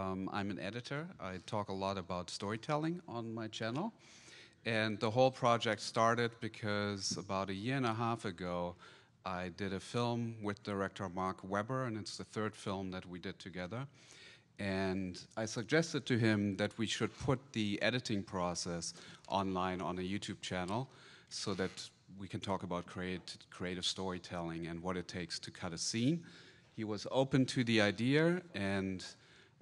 Um, I'm an editor. I talk a lot about storytelling on my channel. And the whole project started because about a year and a half ago, I did a film with director Mark Webber, and it's the third film that we did together. And I suggested to him that we should put the editing process online on a YouTube channel so that we can talk about create, creative storytelling and what it takes to cut a scene. He was open to the idea, and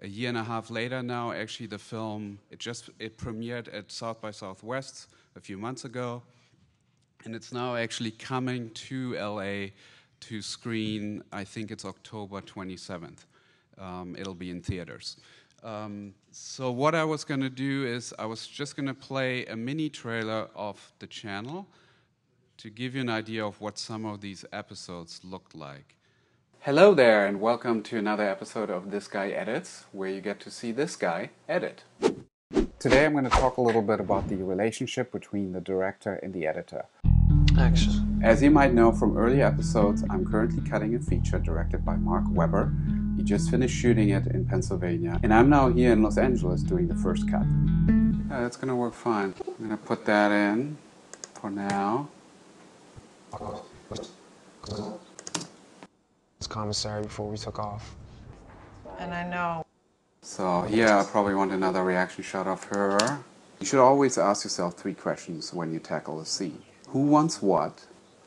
a year and a half later now, actually the film, it just it premiered at South by Southwest a few months ago, and it's now actually coming to LA to screen, I think it's October 27th. Um, it'll be in theaters. Um, so what I was going to do is I was just going to play a mini trailer of the channel to give you an idea of what some of these episodes looked like. Hello there, and welcome to another episode of This Guy Edits, where you get to see this guy edit. Today I'm going to talk a little bit about the relationship between the director and the editor. Action. As you might know from earlier episodes, I'm currently cutting a feature directed by Mark Webber. He just finished shooting it in Pennsylvania, and I'm now here in Los Angeles doing the first cut. Uh, that's going to work fine. I'm going to put that in for now. It's commissary before we took off. And I know. So here I probably want another reaction shot of her. You should always ask yourself three questions when you tackle a scene. Who wants what?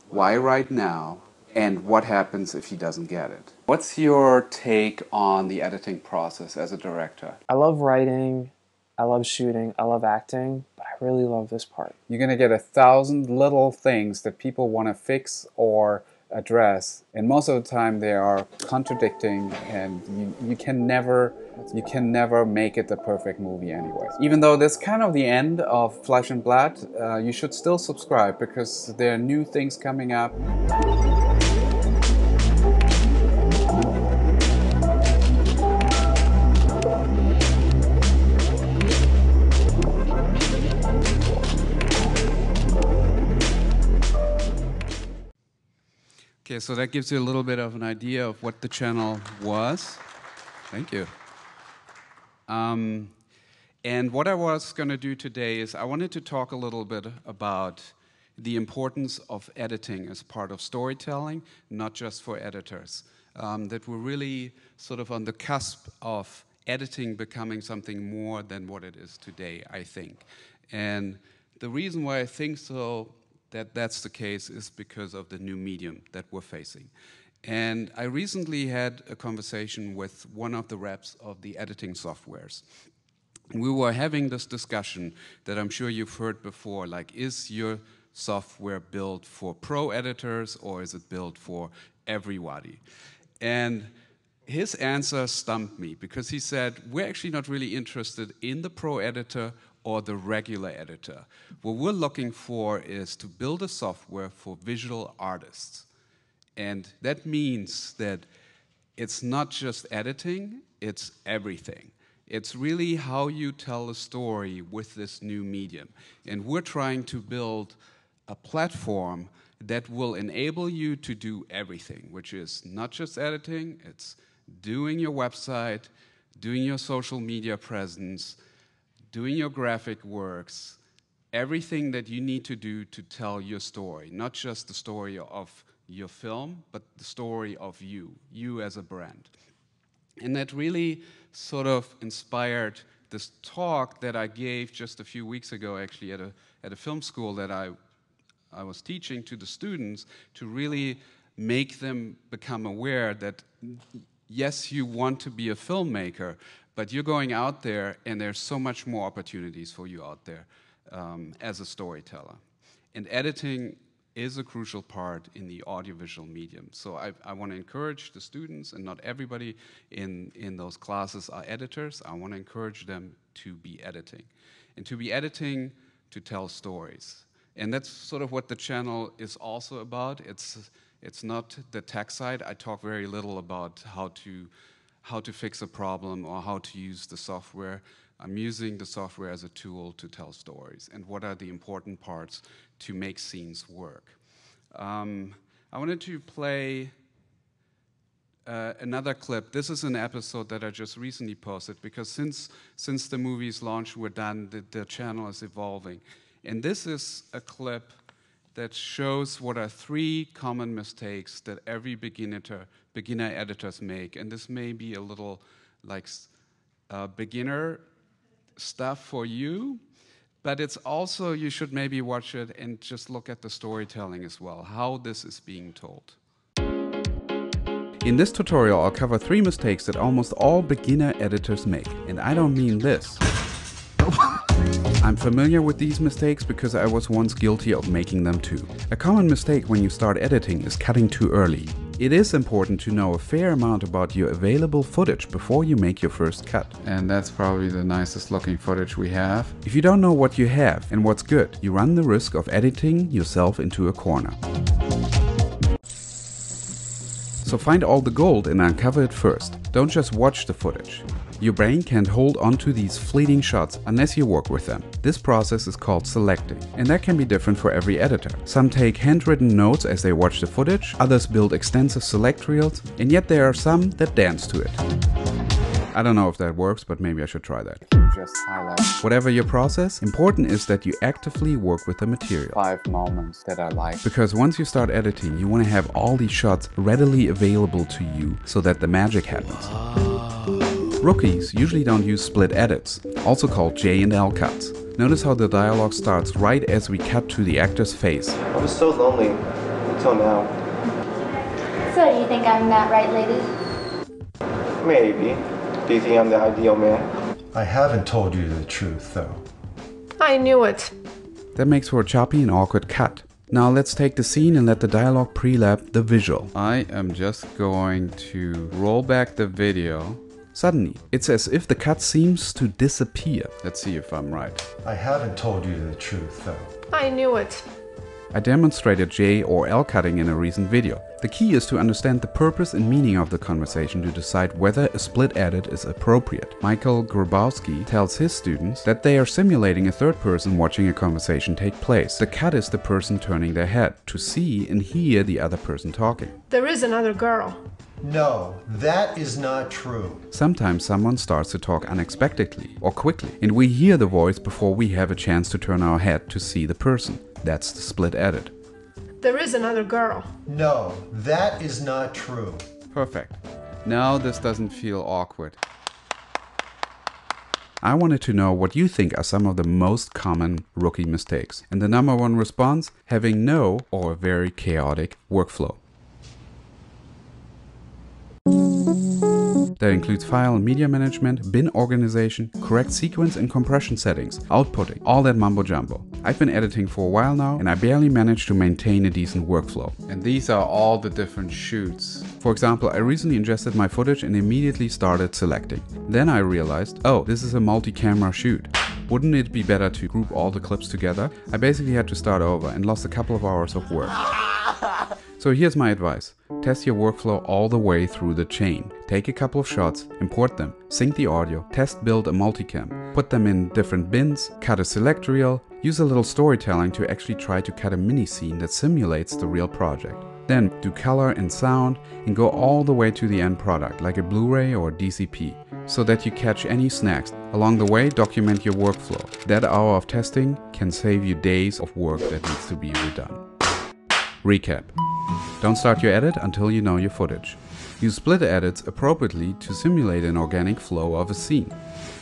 Why right now? And what happens if he doesn't get it? What's your take on the editing process as a director? I love writing, I love shooting, I love acting, but I really love this part. You're going to get a thousand little things that people want to fix or address and most of the time they are contradicting and you, you can never you can never make it the perfect movie anyways. Even though this kind of the end of flesh and blood uh, you should still subscribe because there are new things coming up Okay, so that gives you a little bit of an idea of what the channel was. Thank you. Um, and what I was going to do today is I wanted to talk a little bit about the importance of editing as part of storytelling, not just for editors. Um, that we're really sort of on the cusp of editing becoming something more than what it is today, I think. And the reason why I think so that that's the case is because of the new medium that we're facing. And I recently had a conversation with one of the reps of the editing softwares. We were having this discussion that I'm sure you've heard before, like, is your software built for pro editors or is it built for everybody? And his answer stumped me because he said, we're actually not really interested in the pro editor or the regular editor. What we're looking for is to build a software for visual artists. And that means that it's not just editing, it's everything. It's really how you tell a story with this new medium. And we're trying to build a platform that will enable you to do everything, which is not just editing, it's doing your website, doing your social media presence, doing your graphic works, everything that you need to do to tell your story, not just the story of your film, but the story of you, you as a brand. And that really sort of inspired this talk that I gave just a few weeks ago, actually, at a, at a film school that I, I was teaching to the students to really make them become aware that yes, you want to be a filmmaker, but you're going out there, and there's so much more opportunities for you out there um, as a storyteller. And editing is a crucial part in the audiovisual medium. So I, I want to encourage the students, and not everybody in, in those classes are editors. I want to encourage them to be editing. And to be editing to tell stories. And that's sort of what the channel is also about. It's, it's not the tech side. I talk very little about how to how to fix a problem or how to use the software. I'm using the software as a tool to tell stories and what are the important parts to make scenes work. Um, I wanted to play uh, another clip. This is an episode that I just recently posted because since since the movie's launch, we're done. The, the channel is evolving, and this is a clip that shows what are three common mistakes that every beginner beginner editors make. And this may be a little like uh, beginner stuff for you, but it's also you should maybe watch it and just look at the storytelling as well, how this is being told. In this tutorial, I'll cover three mistakes that almost all beginner editors make. And I don't mean this. I'm familiar with these mistakes because I was once guilty of making them too. A common mistake when you start editing is cutting too early. It is important to know a fair amount about your available footage before you make your first cut. And that's probably the nicest looking footage we have. If you don't know what you have and what's good, you run the risk of editing yourself into a corner. So find all the gold and uncover it first. Don't just watch the footage. Your brain can't hold onto these fleeting shots unless you work with them. This process is called selecting, and that can be different for every editor. Some take handwritten notes as they watch the footage, others build extensive select reels, and yet there are some that dance to it. I don't know if that works, but maybe I should try that. Whatever your process, important is that you actively work with the material. five moments that I like. Because once you start editing, you want to have all these shots readily available to you so that the magic happens. Rookies usually don't use split edits, also called J and L cuts. Notice how the dialogue starts right as we cut to the actor's face. I was so lonely until now. So do you think I'm that right, lady? Maybe. Do you think I'm the ideal man? I haven't told you the truth, though. I knew it. That makes for a choppy and awkward cut. Now let's take the scene and let the dialogue pre-lap the visual. I am just going to roll back the video. Suddenly, it's as if the cut seems to disappear. Let's see if I'm right. I haven't told you the truth, though. I knew it. I demonstrated J or L cutting in a recent video. The key is to understand the purpose and meaning of the conversation to decide whether a split edit is appropriate. Michael Grabowski tells his students that they are simulating a third person watching a conversation take place. The cut is the person turning their head to see and hear the other person talking. There is another girl. No, that is not true. Sometimes someone starts to talk unexpectedly or quickly, and we hear the voice before we have a chance to turn our head to see the person. That's the split edit. There is another girl. No, that is not true. Perfect. Now this doesn't feel awkward. I wanted to know what you think are some of the most common rookie mistakes. And the number one response having no or very chaotic workflow. That includes file and media management, bin organization, correct sequence and compression settings, outputting, all that mumbo jumbo. I've been editing for a while now and I barely manage to maintain a decent workflow. And these are all the different shoots. For example, I recently ingested my footage and immediately started selecting. Then I realized, oh, this is a multi-camera shoot. Wouldn't it be better to group all the clips together? I basically had to start over and lost a couple of hours of work. So here's my advice. Test your workflow all the way through the chain. Take a couple of shots, import them, sync the audio, test build a multicam, put them in different bins, cut a select reel, use a little storytelling to actually try to cut a mini scene that simulates the real project. Then do color and sound and go all the way to the end product like a Blu-ray or DCP so that you catch any snacks. Along the way, document your workflow. That hour of testing can save you days of work that needs to be redone. Recap. Don't start your edit until you know your footage. Use split edits appropriately to simulate an organic flow of a scene.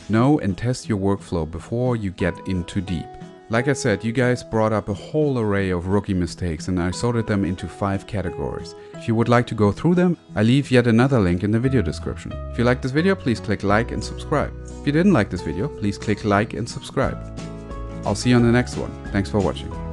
Know and test your workflow before you get in too deep. Like I said, you guys brought up a whole array of rookie mistakes and I sorted them into five categories. If you would like to go through them, I leave yet another link in the video description. If you like this video, please click like and subscribe. If you didn't like this video, please click like and subscribe. I'll see you on the next one. Thanks for watching.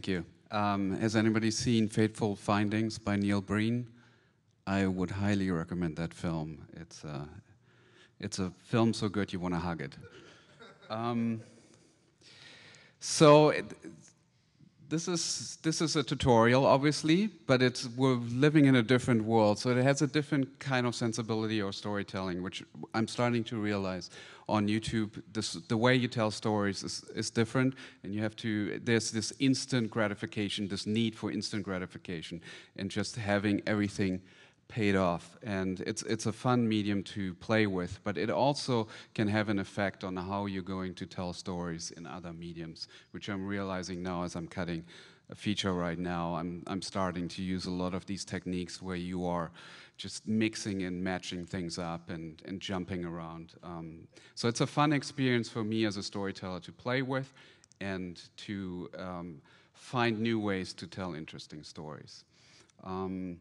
Thank you. Um, has anybody seen Fateful Findings by Neil Breen? I would highly recommend that film. It's a, it's a film so good you want to hug it. Um, so it, this is this is a tutorial, obviously, but it's we're living in a different world, so it has a different kind of sensibility or storytelling, which I'm starting to realize on YouTube. This, the way you tell stories is, is different, and you have to. There's this instant gratification, this need for instant gratification, and just having everything paid off. And it's, it's a fun medium to play with, but it also can have an effect on how you're going to tell stories in other mediums, which I'm realizing now as I'm cutting a feature right now. I'm, I'm starting to use a lot of these techniques where you are just mixing and matching things up and, and jumping around. Um, so it's a fun experience for me as a storyteller to play with and to um, find new ways to tell interesting stories. Um,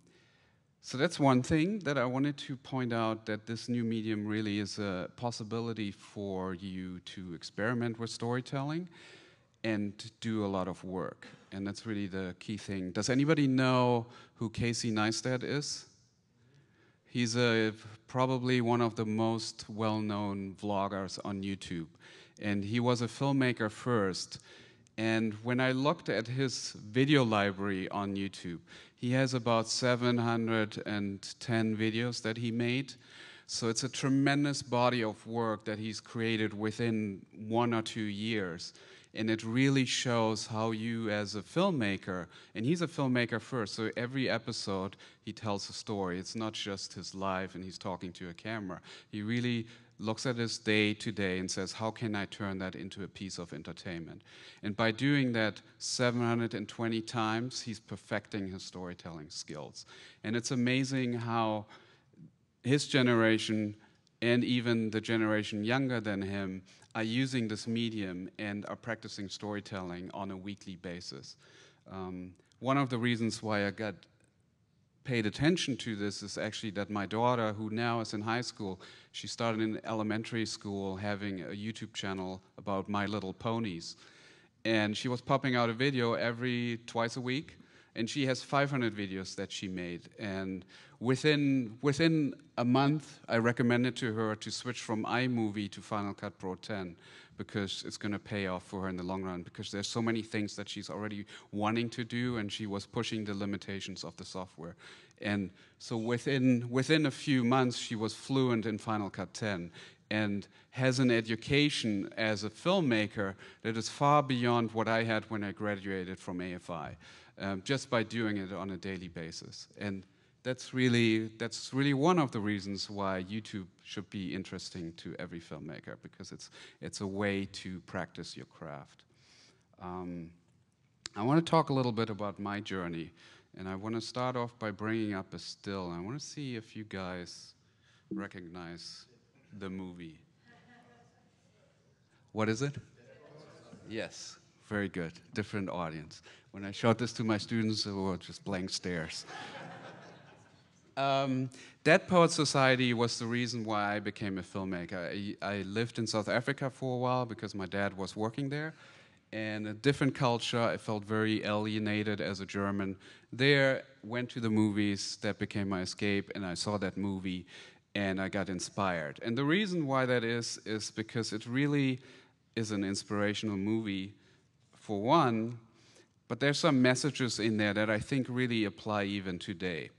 so that's one thing that I wanted to point out that this new medium really is a possibility for you to experiment with storytelling and do a lot of work. And that's really the key thing. Does anybody know who Casey Neistat is? He's a, probably one of the most well-known vloggers on YouTube. And he was a filmmaker first. And when I looked at his video library on YouTube, he has about 710 videos that he made. So it's a tremendous body of work that he's created within one or two years. And it really shows how you, as a filmmaker, and he's a filmmaker first, so every episode he tells a story. It's not just his life and he's talking to a camera. He really looks at his day to day and says, How can I turn that into a piece of entertainment? And by doing that 720 times, he's perfecting his storytelling skills. And it's amazing how his generation and even the generation younger than him are using this medium and are practicing storytelling on a weekly basis. Um, one of the reasons why I got paid attention to this is actually that my daughter, who now is in high school, she started in elementary school having a YouTube channel about My Little Ponies. And she was popping out a video every twice a week. And she has 500 videos that she made. And within, within a month, I recommended to her to switch from iMovie to Final Cut Pro 10 because it's going to pay off for her in the long run because there's so many things that she's already wanting to do and she was pushing the limitations of the software. And so within within a few months she was fluent in Final Cut 10 and has an education as a filmmaker that is far beyond what I had when I graduated from AFI um, just by doing it on a daily basis. And that's really that's really one of the reasons why YouTube should be interesting to every filmmaker because it's it's a way to practice your craft. Um, I want to talk a little bit about my journey, and I want to start off by bringing up a still. I want to see if you guys recognize the movie. What is it? Yes, very good. Different audience. When I showed this to my students, they were just blank stares. Um, Dead Poet Society was the reason why I became a filmmaker. I, I, lived in South Africa for a while because my dad was working there. And a different culture, I felt very alienated as a German. There, went to the movies, that became my escape, and I saw that movie and I got inspired. And the reason why that is, is because it really is an inspirational movie, for one, but there's some messages in there that I think really apply even today.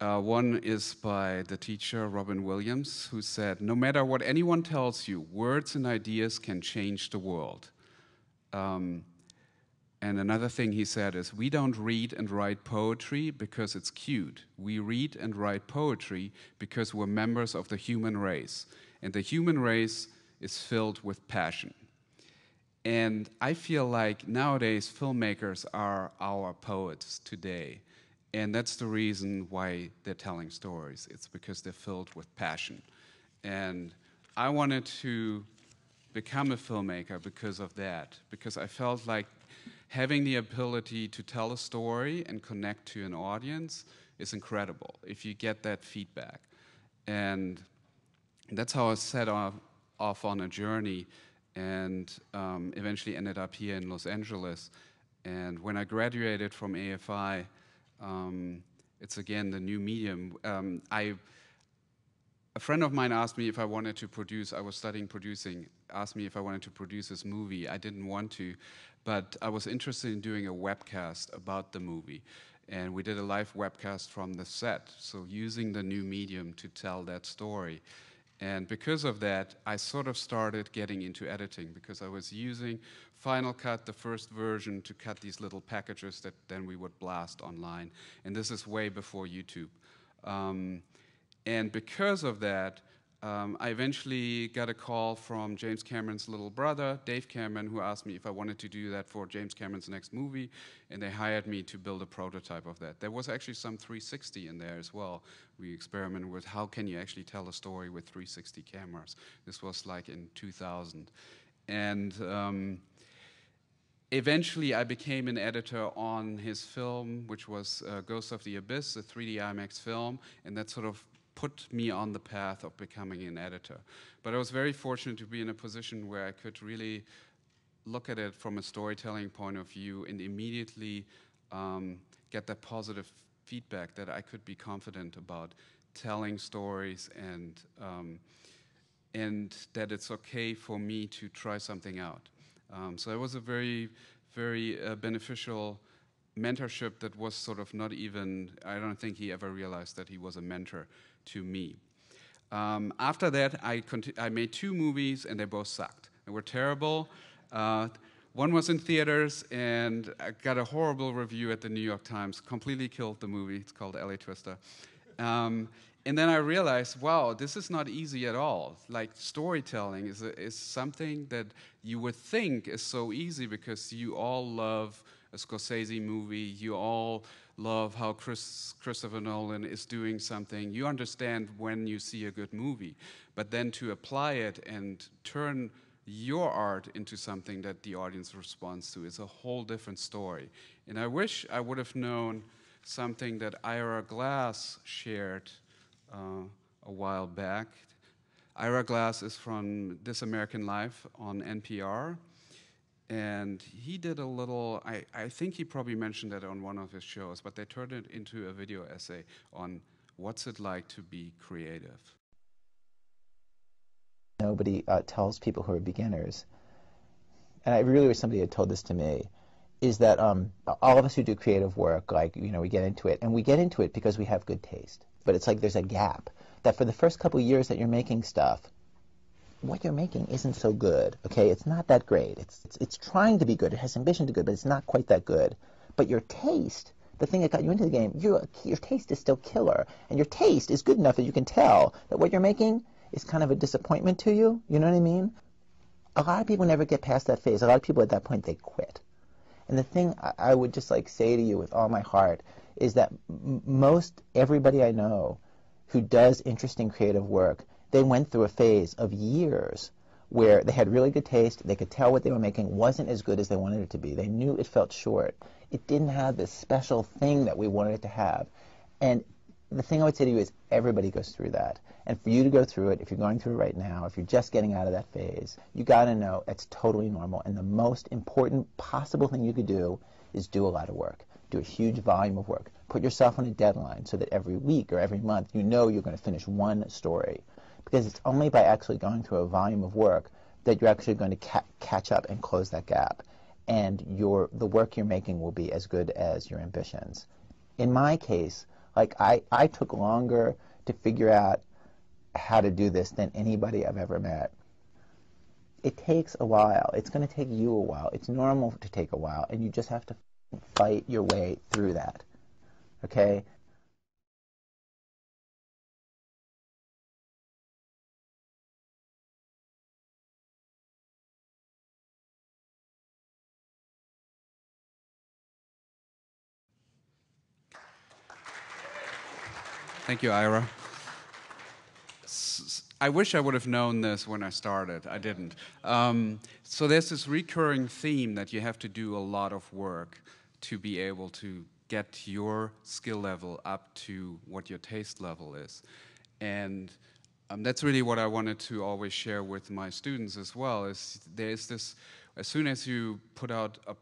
Uh, one is by the teacher Robin Williams, who said, No matter what anyone tells you, words and ideas can change the world. Um, and another thing he said is, We don't read and write poetry because it's cute. We read and write poetry because we're members of the human race. And the human race is filled with passion. And I feel like nowadays filmmakers are our poets today and that's the reason why they're telling stories. It's because they're filled with passion. And I wanted to become a filmmaker because of that, because I felt like having the ability to tell a story and connect to an audience is incredible if you get that feedback. And that's how I set off, off on a journey and um, eventually ended up here in Los Angeles. And when I graduated from AFI, um, it's again the new medium. Um, I a friend of mine asked me if I wanted to produce, I was studying producing, asked me if I wanted to produce this movie. I didn't want to, but I was interested in doing a webcast about the movie. And we did a live webcast from the set, so using the new medium to tell that story. And because of that, I sort of started getting into editing because I was using Final Cut, the first version, to cut these little packages that then we would blast online. And this is way before YouTube. Um, and because of that, um, I eventually got a call from James Cameron's little brother, Dave Cameron, who asked me if I wanted to do that for James Cameron's next movie, and they hired me to build a prototype of that. There was actually some 360 in there as well. We experimented with how can you actually tell a story with 360 cameras. This was like in 2000. And um, eventually I became an editor on his film, which was uh, Ghost of the Abyss, a 3D IMAX film, and that sort of put me on the path of becoming an editor. But I was very fortunate to be in a position where I could really look at it from a storytelling point of view and immediately um, get that positive feedback that I could be confident about telling stories and um, and that it's okay for me to try something out. Um, so it was a very, very uh, beneficial mentorship that was sort of not even, I don't think he ever realized that he was a mentor to me. Um, after that, I, I, made two movies and they both sucked. They were terrible. Uh, one was in theaters and I got a horrible review at the New York Times, completely killed the movie. It's called LA Twister. Um, and then I realized, wow, this is not easy at all. Like storytelling is, a, is something that you would think is so easy because you all love a Scorsese movie, you all love how Chris, Christopher Nolan is doing something. You understand when you see a good movie. But then to apply it and turn your art into something that the audience responds to is a whole different story. And I wish I would have known something that Ira Glass shared uh, a while back. Ira Glass is from This American Life on NPR. And he did a little, I, I think he probably mentioned that on one of his shows, but they turned it into a video essay on what's it like to be creative. Nobody uh, tells people who are beginners, and I really wish somebody had told this to me, is that um, all of us who do creative work, like, you know, we get into it, and we get into it because we have good taste. But it's like there's a gap that for the first couple years that you're making stuff, what you're making isn't so good. Okay, it's not that great. It's, it's it's trying to be good. It has ambition to good, but it's not quite that good. But your taste, the thing that got you into the game, your your taste is still killer, and your taste is good enough that you can tell that what you're making is kind of a disappointment to you. You know what I mean? A lot of people never get past that phase. A lot of people at that point they quit. And the thing I, I would just like say to you with all my heart is that most everybody I know who does interesting creative work they went through a phase of years where they had really good taste. They could tell what they were making wasn't as good as they wanted it to be. They knew it felt short. It didn't have this special thing that we wanted it to have. And the thing I would say to you is everybody goes through that. And for you to go through it, if you're going through it right now, if you're just getting out of that phase, you got to know it's totally normal. And the most important possible thing you could do is do a lot of work. Do a huge volume of work. Put yourself on a deadline so that every week or every month you know you're going to finish one story because it's only by actually going through a volume of work that you're actually going to ca- catch up and close that gap. And your, the work you're making will be as good as your ambitions. In my case, like I, I took longer to figure out how to do this than anybody I've ever met. It takes a while. It's going to take you a while. It's normal to take a while, and you just have to fight your way through that. Okay? Thank you, Ira. I wish I would have known this when I started. I didn't. Um, so there's this recurring theme that you have to do a lot of work to be able to get your skill level up to what your taste level is. And um, that's really what I wanted to always share with my students as well, is there's this, as soon as you put out a,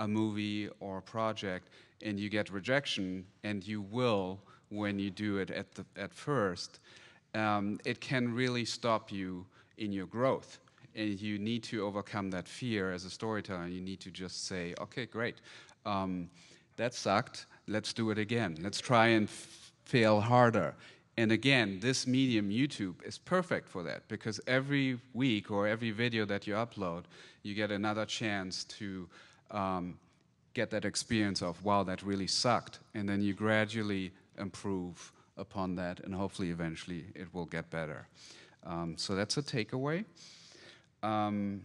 a movie or a project and you get rejection, and you will, when you do it at, the, at first, um, it can really stop you in your growth. And you need to overcome that fear as a storyteller. You need to just say, okay, great, um, that sucked. Let's do it again. Let's try and fail harder. And again, this medium, YouTube, is perfect for that because every week or every video that you upload, you get another chance to um, get that experience of, wow, that really sucked. And then you gradually improve upon that, and hopefully, eventually, it will get better. Um, so that's a takeaway. Um,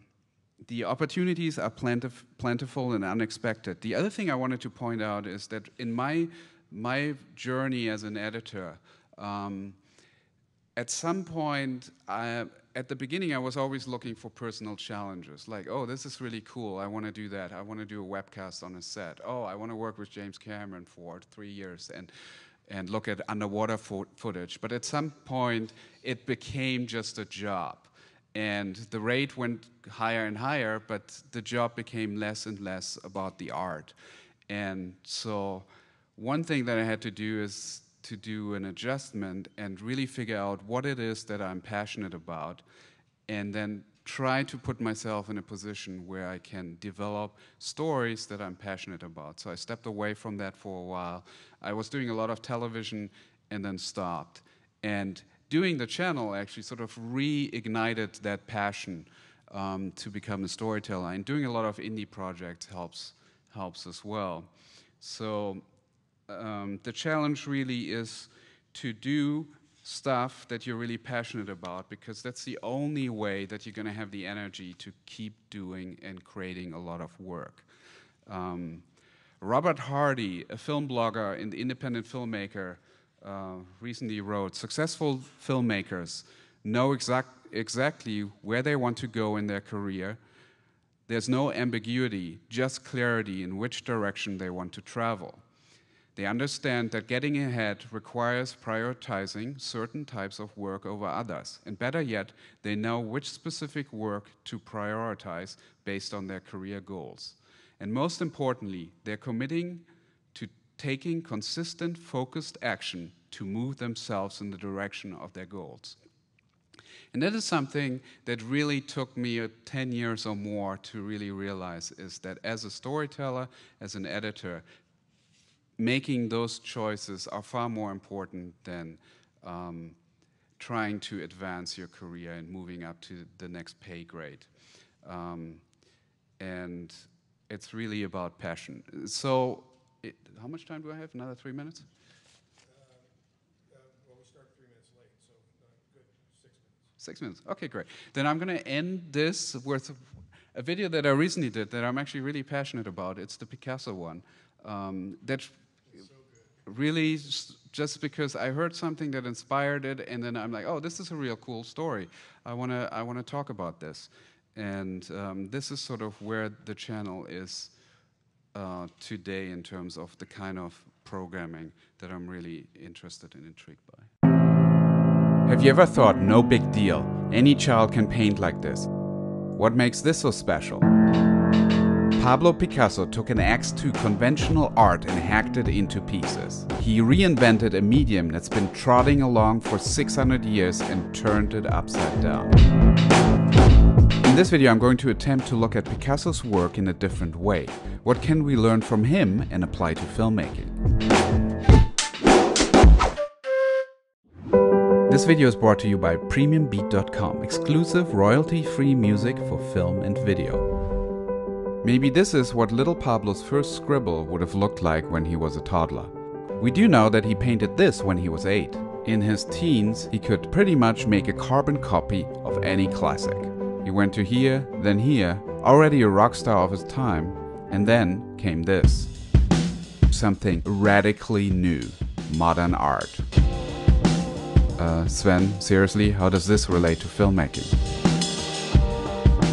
the opportunities are plentif plentiful and unexpected. The other thing I wanted to point out is that in my my journey as an editor, um, at some point, I, at the beginning, I was always looking for personal challenges, like, oh, this is really cool. I want to do that. I want to do a webcast on a set. Oh, I want to work with James Cameron for three years and and look at underwater fo footage. But at some point, it became just a job. And the rate went higher and higher, but the job became less and less about the art. And so one thing that I had to do is to do an adjustment and really figure out what it is that I'm passionate about and then try to put myself in a position where I can develop stories that I'm passionate about. So I stepped away from that for a while. I was doing a lot of television and then stopped. And doing the channel actually sort of reignited that passion um, to become a storyteller. And doing a lot of indie projects helps, helps as well. So um, the challenge really is to do stuff that you're really passionate about because that's the only way that you're going to have the energy to keep doing and creating a lot of work. Um, Robert Hardy, a film blogger and independent filmmaker, uh, recently wrote, successful filmmakers know exact, exactly where they want to go in their career. There's no ambiguity, just clarity in which direction they want to travel. They understand that getting ahead requires prioritizing certain types of work over others. And better yet, they know which specific work to prioritize based on their career goals. And most importantly, they're committing to taking consistent, focused action to move themselves in the direction of their goals. And that is something that really took me uh, 10 years or more to really realize is that as a storyteller, as an editor, making those choices are far more important than um, trying to advance your career and moving up to the next pay grade. Um, and it's really about passion. So, it, how much time do I have? Another three minutes? Well, we start three minutes late, so good, six minutes. Six minutes. Okay, great. Then I'm going to end this with a video that I recently did that I'm actually really passionate about. It's the Picasso one. Um, that really just because I heard something that inspired it, and then I'm like, oh, this is a real cool story. I want to I want to talk about this, and um, this is sort of where the channel is uh, today in terms of the kind of programming that I'm really interested and intrigued by. Have you ever thought, no big deal, any child can paint like this? What makes this so special? Pablo Picasso took an axe to conventional art and hacked it into pieces. He reinvented a medium that's been trotting along for 600 years and turned it upside down. In this video I'm going to attempt to look at Picasso's work in a different way. What can we learn from him and apply to filmmaking? This video is brought to you by PremiumBeat.com, exclusive royalty-free music for film and video. Maybe this is what little Pablo's first scribble would have looked like when he was a toddler. We do know that he painted this when he was 8. In his teens, he could pretty much make a carbon copy of any classic. He went to here, then here, already a rock star of his time, and then came this. Something radically new, modern art. Uh, Sven, seriously, how does this relate to filmmaking?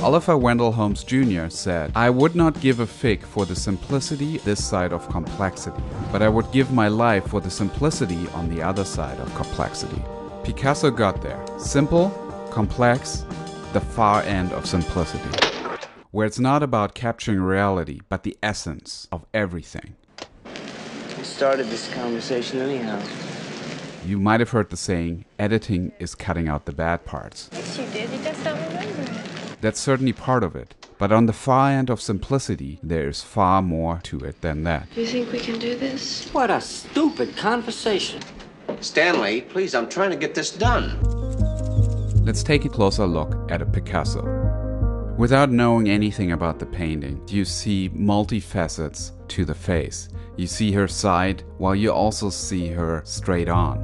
Oliver Wendell Holmes Jr. said, I would not give a fig for the simplicity this side of complexity, but I would give my life for the simplicity on the other side of complexity. Picasso got there. Simple, complex, the far end of simplicity. Where it's not about capturing reality, but the essence of everything. We started this conversation anyhow. You might have heard the saying, editing is cutting out the bad parts. Yes, you did. You just don't remember it. That's certainly part of it. But on the far end of simplicity, there is far more to it than that. Do you think we can do this? What a stupid conversation. Stanley, please, I'm trying to get this done. Let's take a closer look at a Picasso. Without knowing anything about the painting, you see multifacets to the face. You see her side, while you also see her straight on.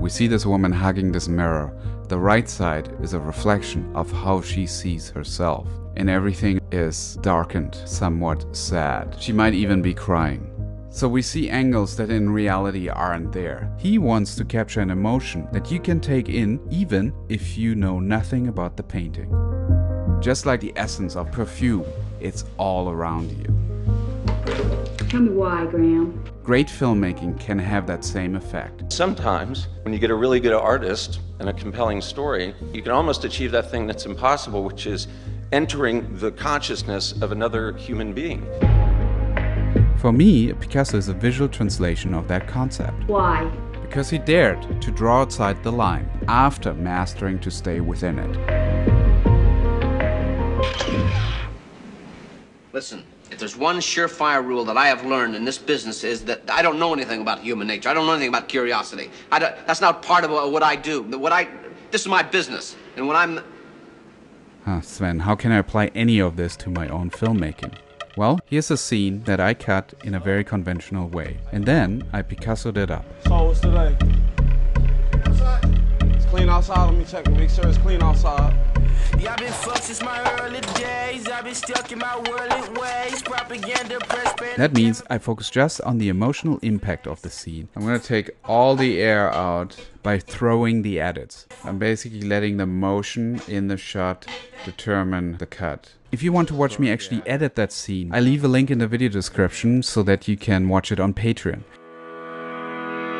We see this woman hugging this mirror. The right side is a reflection of how she sees herself, and everything is darkened, somewhat sad. She might even be crying. So we see angles that in reality aren't there. He wants to capture an emotion that you can take in even if you know nothing about the painting. Just like the essence of perfume, it's all around you. Tell me why, Graham. Great filmmaking can have that same effect. Sometimes, when you get a really good artist and a compelling story, you can almost achieve that thing that's impossible, which is entering the consciousness of another human being. For me, Picasso is a visual translation of that concept. Why? Because he dared to draw outside the line after mastering to stay within it. Listen, if there's one surefire rule that I have learned in this business is that I don't know anything about human nature. I don't know anything about curiosity. I don't, that's not part of what I do. What I, this is my business. And when I'm, Huh, Sven, how can I apply any of this to my own filmmaking? Well, here's a scene that I cut in a very conventional way, and then I Picassoed it up. So what's today? It's clean outside. Let me check make sure it's clean outside. Yeah, I've been fucked since my early days. I've been stuck in my worldly ways. Propaganda press That means I focus just on the emotional impact of the scene. I'm gonna take all the air out by throwing the edits. I'm basically letting the motion in the shot determine the cut. If you want to watch me actually edit that scene, I leave a link in the video description so that you can watch it on Patreon.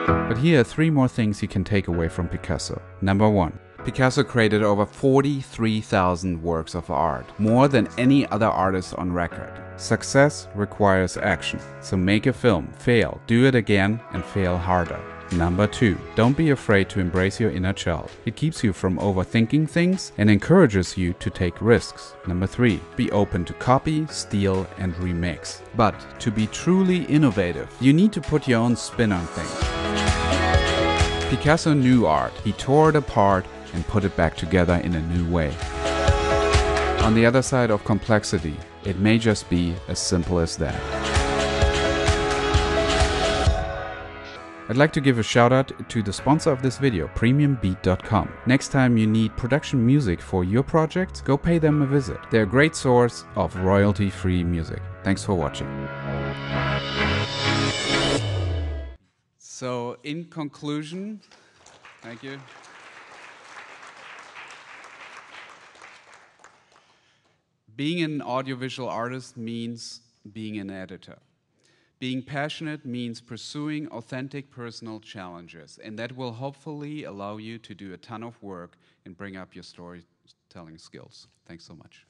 But here are three more things you can take away from Picasso. Number one, Picasso created over 43,000 works of art, more than any other artist on record. Success requires action, so make a film, fail, do it again, and fail harder. Number 2. Don't be afraid to embrace your inner child. It keeps you from overthinking things and encourages you to take risks. Number 3. Be open to copy, steal, and remix. But to be truly innovative, you need to put your own spin on things. Picasso knew art. He tore it apart and put it back together in a new way. On the other side of complexity, it may just be as simple as that. I'd like to give a shout out to the sponsor of this video, PremiumBeat.com. Next time you need production music for your project, go pay them a visit. They're a great source of royalty free music. Thanks for watching. So, in conclusion, thank you. Being an audiovisual artist means being an editor. Being passionate means pursuing authentic personal challenges, and that will hopefully allow you to do a ton of work and bring up your storytelling skills. Thanks so much.